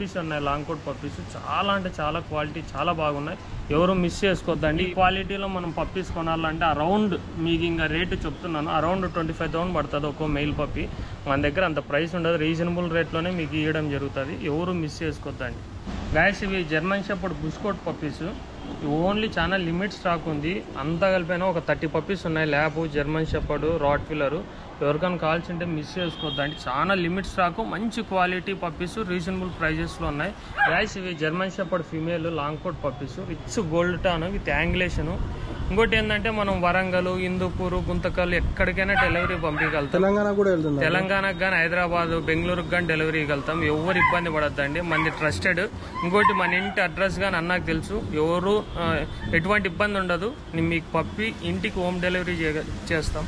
Puppies ఉన్నాయి long coat puppies. చాలా అంటే చాలా క్వాలిటీ చాలా బాగున్నాయి. ఎవరు మిస్ చేసుకోవద్దండి ఈ క్వాలిటీలో మనం పప్పీస్ కొనాలంటే అరౌండ్ మీకు ఇంకా రేటు చెప్తున్నాను. అరౌండ్ ట్వంటీ ఫైవ్ థౌసండ్ పడుతుంది ఒక్కో మెయిల్ పప్పి మన దగ్గర అంత ప్రైస్ ఉండదు. రీజనబుల్ రేట్లోనే మీకు ఇవ్వడం జరుగుతుంది. ఎవరు మిస్ చేసుకోవద్దండి గాయస్ ఇవి జర్మన్ షెపర్డ్ బుస్కోట్ పప్పీస్ ఓన్లీ చాలా లిమిట్ స్టాక్ ఉంది. అంతా కలిపిన ఒక థర్టీ పప్పీస్ ఉన్నాయి. Lab German shepherd rottweiler ఎవరికైనా కావాల్సి ఉంటే మిస్ చేసుకోవద్దు. అంటే చాలా లిమిట్ స్టాక్ మంచి క్వాలిటీ పప్పీస్ రీజనబుల్ ప్రైజెస్లో ఉన్నాయి. గాయస్ ఇవి German shepherd female long coat puppies. Rich gold tan with యాంగ్లేషను. ఇంకోటి ఏంటంటే మనం వరంగల్ హిందూపూర్ గుంతకల్ ఎక్కడికైనా డెలివరీ పంపించగలుగుతాం. తెలంగాణ కూడా వెళ్తుంది తెలంగాణకు కానీ హైదరాబాద్ బెంగళూరుకు కానీ డెలివరీ వెళ్తాం. ఎవరు ఇబ్బంది పడద్దండి. మంది ట్రస్టెడ్. ఇంకోటి మన ఇంటి అడ్రస్ కానీ అన్నకు తెలుసు. ఎవరు ఎటువంటి ఇబ్బంది ఉండదు. మీకు పప్పి ఇంటికి హోమ్ డెలివరీ చేస్తాం.